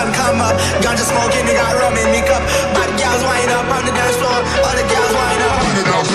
sun come up. Got the smoking, they got rum in me cup. Bad gals wind up on the dance floor. Other gals wind up on the dance floor.